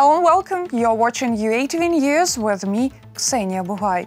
Hello and welcome. You're watching UATV News with me, Ksenia Buhai.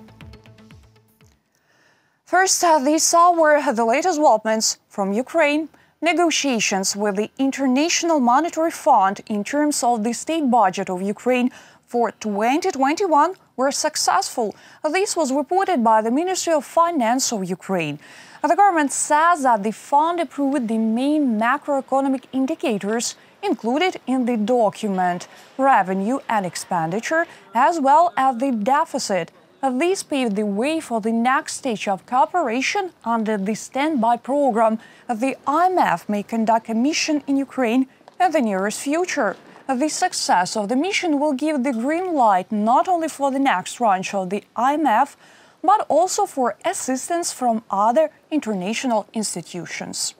First, uh, this hour, the latest developments from Ukraine. Negotiations with the International Monetary Fund in terms of the state budget of Ukraine for 2021 were successful. This was reported by the Ministry of Finance of Ukraine. The government says that the fund approved the main macroeconomic indicators included in the document revenue and expenditure, as well as the deficit. This paved the way for the next stage of cooperation under the standby program. The IMF may conduct a mission in Ukraine in the nearest future. The success of the mission will give the green light not only for the next tranche of the IMF, but also for assistance from other international institutions.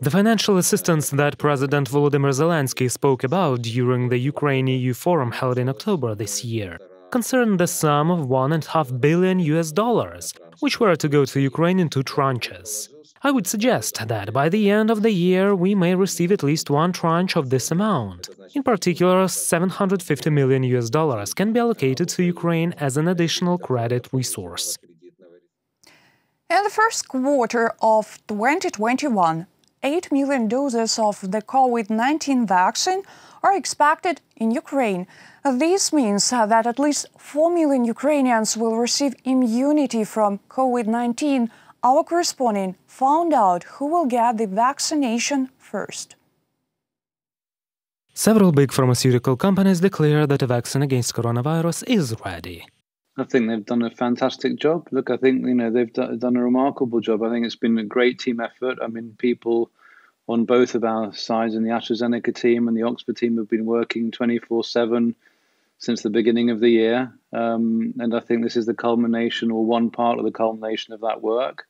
The financial assistance that President Volodymyr Zelensky spoke about during the Ukraine EU forum held in October this year concerned the sum of 1.5 billion US dollars, which were to go to Ukraine in two tranches. I would suggest that by the end of the year we may receive at least one tranche of this amount. In particular, 750 million US dollars can be allocated to Ukraine as an additional credit resource. In the first quarter of 2021, 8 million doses of the COVID 19 vaccine are expected in Ukraine. This means that at least 4 million Ukrainians will receive immunity from COVID 19 our correspondent found out who will get the vaccination first. Several big pharmaceutical companies declare that a vaccine against coronavirus is ready. I think they've done a fantastic job. Look, I think you know they've done a remarkable job. I think it's been a great team effort. I mean, people on both of our sides, and the AstraZeneca team and the Oxford team, have been working twenty four seven since the beginning of the year. Um, and I think this is the culmination or one part of the culmination of that work.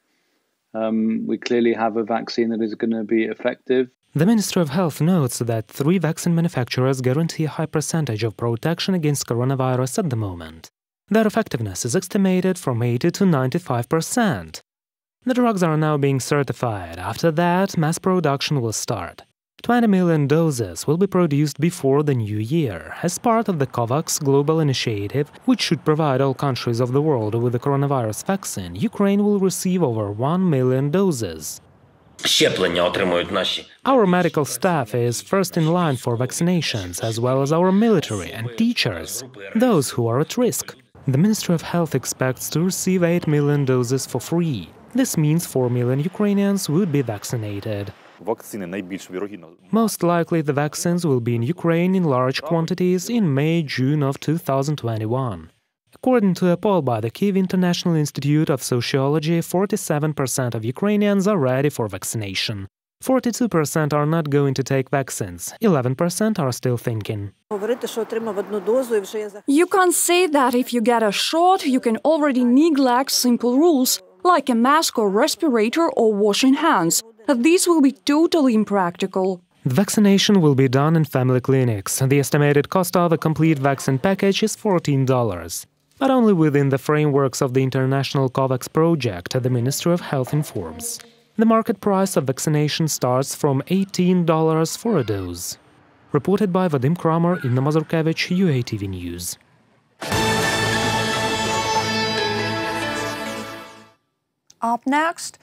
Um, we clearly have a vaccine that is going to be effective. The Ministry of Health notes that three vaccine manufacturers guarantee a high percentage of protection against coronavirus at the moment. Their effectiveness is estimated from 80 to 95%. The drugs are now being certified. After that, mass production will start. 20 million doses will be produced before the new year, as part of the COVAX global initiative, which should provide all countries of the world with the coronavirus vaccine. Ukraine will receive over 1 million doses. Our medical staff is first in line for vaccinations, as well as our military and teachers, those who are at risk. The Ministry of Health expects to receive 8 million doses for free. This means 4 million Ukrainians would be vaccinated. Most likely the vaccines will be in Ukraine in large quantities in May-June of 2021. According to a poll by the Kyiv International Institute of Sociology, 47% of Ukrainians are ready for vaccination. 42% are not going to take vaccines, 11% are still thinking. You can't say that if you get a shot, you can already neglect simple rules, like a mask or respirator or washing hands that these will be totally impractical. The Vaccination will be done in family clinics. The estimated cost of a complete vaccine package is $14, but only within the frameworks of the international COVAX project, the Ministry of Health informs. The market price of vaccination starts from $18 for a dose. Reported by Vadim Kromer, Inna Mazurkevich, UATV News. Up next,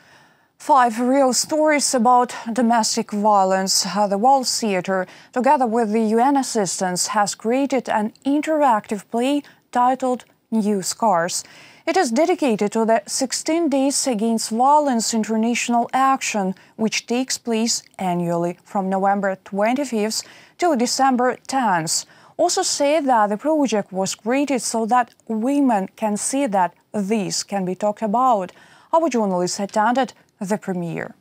Five real stories about domestic violence. Uh, the Wild Theatre, together with the UN assistance, has created an interactive play titled New Scars. It is dedicated to the 16 Days Against Violence International Action, which takes place annually from November 25th to December 10th. Also say that the project was created so that women can see that this can be talked about. Our journalists attended the premiere.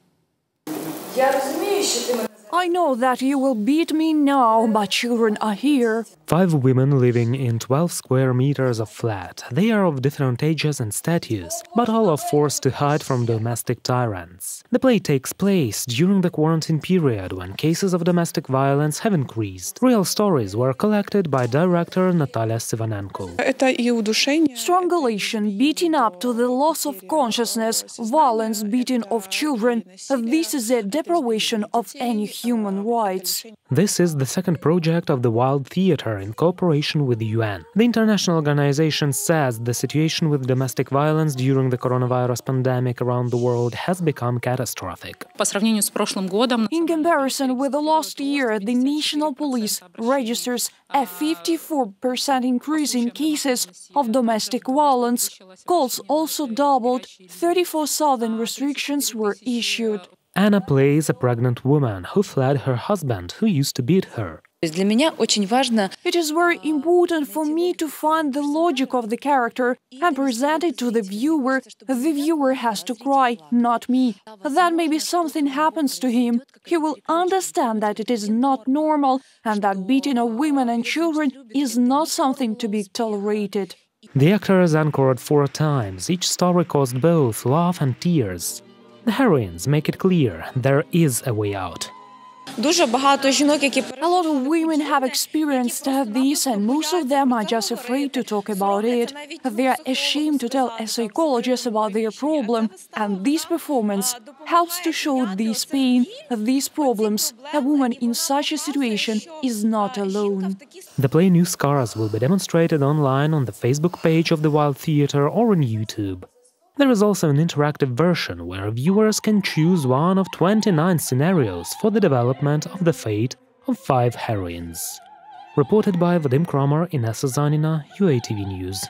I know that you will beat me now, but children are here. Five women living in 12 square meters of flat. They are of different ages and status, but all are forced to hide from domestic tyrants. The play takes place during the quarantine period when cases of domestic violence have increased. Real stories were collected by director Natalia Sivanenko. Strangulation, beating up to the loss of consciousness, violence, beating of children. This is a deprivation of any human rights. This is the second project of the Wild Theatre in cooperation with the UN. The international organization says the situation with domestic violence during the coronavirus pandemic around the world has become catastrophic. In comparison with the last year, the national police registers a 54% increase in cases of domestic violence. Calls also doubled, 34,000 restrictions were issued. Anna plays a pregnant woman who fled her husband, who used to beat her. It is very important for me to find the logic of the character and present it to the viewer. The viewer has to cry, not me. Then maybe something happens to him. He will understand that it is not normal and that beating of women and children is not something to be tolerated. The actors anchored four times. Each story caused both laugh and tears. The heroines make it clear there is a way out. A lot of women have experienced this, and most of them are just afraid to talk about it. They are ashamed to tell a psychologist about their problem, and this performance helps to show this pain, these problems. A woman in such a situation is not alone. The play New Scars will be demonstrated online on the Facebook page of the Wild Theatre or on YouTube. There is also an interactive version where viewers can choose one of 29 scenarios for the development of the fate of five heroines. Reported by Vadim Kromer, Inessa Zanina, UATV News.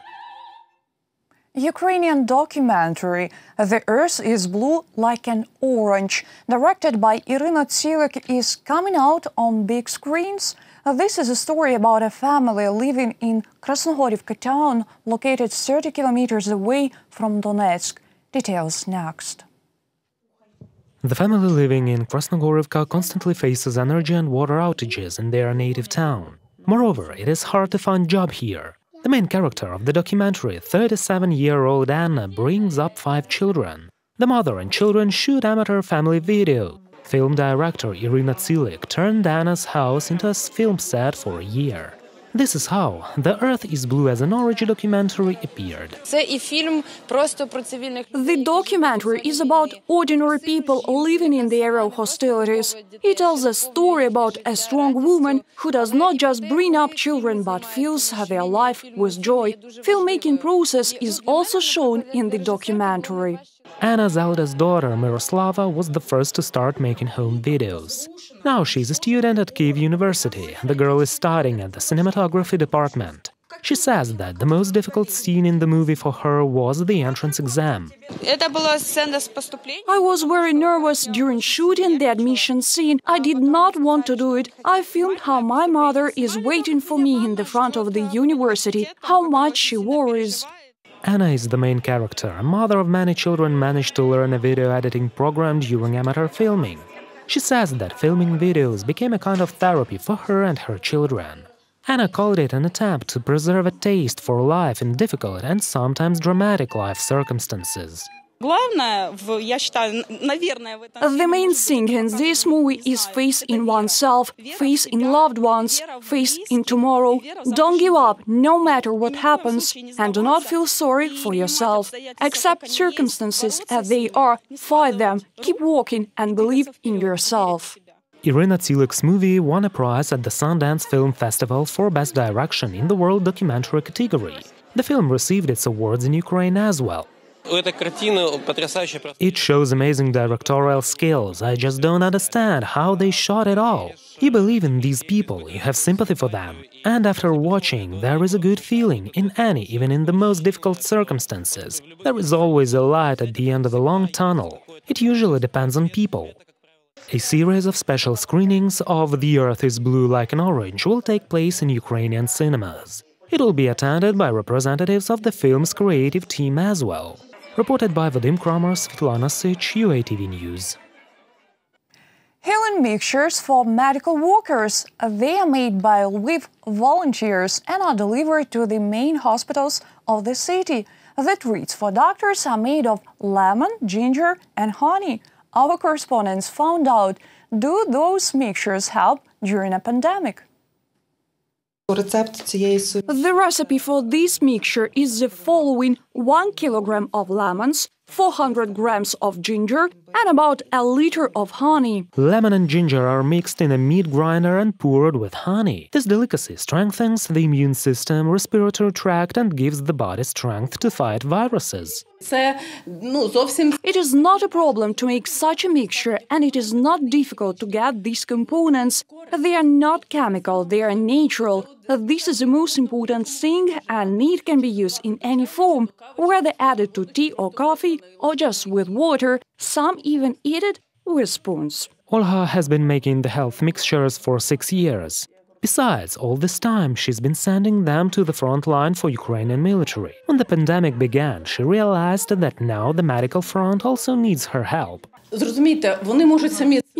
Ukrainian documentary The Earth is Blue Like an Orange, directed by Irina Tsilik, is coming out on big screens. This is a story about a family living in Krasnohorivka town, located 30 kilometers away from Donetsk. Details next. The family living in Krasnohorivka constantly faces energy and water outages in their native town. Moreover, it is hard to find job here. The main character of the documentary, 37-year-old Anna, brings up five children. The mother and children shoot amateur family video. Film director Irina Tsilik turned Anna's house into a film set for a year. This is how The Earth is Blue as an Orange documentary appeared. The documentary is about ordinary people living in the era of hostilities. It tells a story about a strong woman who does not just bring up children but fills their life with joy. Filmmaking process is also shown in the documentary. Anna's eldest daughter, Miroslava, was the first to start making home videos. Now she's a student at Kiev University. The girl is studying at the cinematography department. She says that the most difficult scene in the movie for her was the entrance exam. I was very nervous during shooting the admission scene. I did not want to do it. I filmed how my mother is waiting for me in the front of the university, how much she worries. Anna is the main character. A mother of many children managed to learn a video editing program during amateur filming. She says that filming videos became a kind of therapy for her and her children. Anna called it an attempt to preserve a taste for life in difficult and sometimes dramatic life circumstances. The main thing in this movie is faith in oneself, faith in loved ones, faith in tomorrow. Don't give up, no matter what happens, and do not feel sorry for yourself. Accept circumstances as they are, fight them, keep walking, and believe in yourself. Irina Tsilik's movie won a prize at the Sundance Film Festival for Best Direction in the World Documentary category. The film received its awards in Ukraine as well. It shows amazing directorial skills. I just don't understand how they shot it all. You believe in these people, you have sympathy for them. And after watching, there is a good feeling in any, even in the most difficult circumstances. There is always a light at the end of a long tunnel. It usually depends on people. A series of special screenings of The Earth is Blue Like an Orange will take place in Ukrainian cinemas. It will be attended by representatives of the film's creative team as well. Reported by Vadim Kromer, Svetlana Sich, UATV News. Healing mixtures for medical workers. They are made by Lviv volunteers and are delivered to the main hospitals of the city. The treats for doctors are made of lemon, ginger, and honey. Our correspondents found out do those mixtures help during a pandemic? The recipe for this mixture is the following 1 kilogram of lemons, 400 grams of ginger, and about a liter of honey. Lemon and ginger are mixed in a meat grinder and poured with honey. This delicacy strengthens the immune system, respiratory tract, and gives the body strength to fight viruses. It is not a problem to make such a mixture, and it is not difficult to get these components. They are not chemical, they are natural. This is the most important thing, and it can be used in any form, whether added to tea or coffee, or just with water. Some even eat it with spoons. Olha has been making the health mixtures for six years. Besides, all this time she's been sending them to the front line for Ukrainian military. When the pandemic began, she realized that now the medical front also needs her help.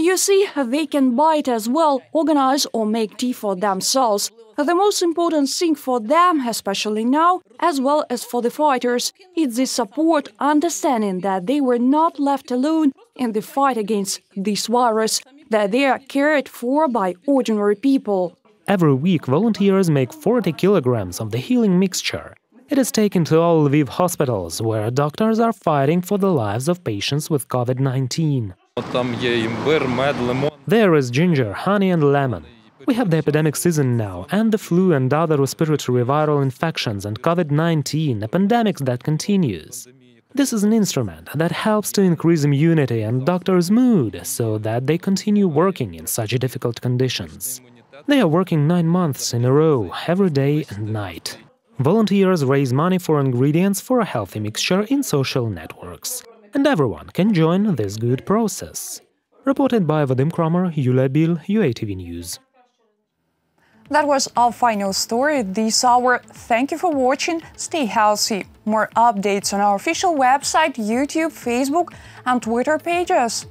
You see, they can buy it as well, organize or make tea for themselves. The most important thing for them, especially now, as well as for the fighters, is the support, understanding that they were not left alone in the fight against this virus, that they are cared for by ordinary people. Every week, volunteers make 40 kilograms of the healing mixture. It is taken to all Lviv hospitals, where doctors are fighting for the lives of patients with COVID 19. There is ginger, honey, and lemon. We have the epidemic season now, and the flu and other respiratory viral infections and COVID 19, a pandemic that continues. This is an instrument that helps to increase immunity and doctors' mood so that they continue working in such difficult conditions. They are working nine months in a row, every day and night. Volunteers raise money for ingredients for a healthy mixture in social networks. And everyone can join this good process. Reported by Vadim Kromer, Yulia Bil, UATV News. That was our final story this hour. Thank you for watching. Stay healthy. More updates on our official website, YouTube, Facebook, and Twitter pages.